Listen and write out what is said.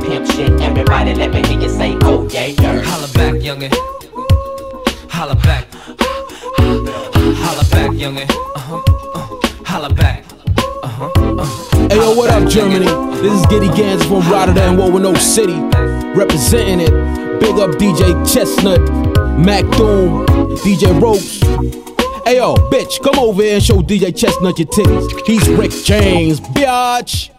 them pimp shit. Everybody let me hear you say, oh yeah, yeah. Holla back, youngin'. Holla back. Holla back, youngin'. Uh-huh. uh-huh. Holla back. Uh-huh. Uh. Hey, yo, what up, Germany? This is Giddy Gans from Rotterdam, no City. Representing it. Big up DJ Chestnut, Mac Doom, DJ Roach. Hey, yo, bitch, come over here and show DJ Chestnut your titties. He's Rick James, bitch.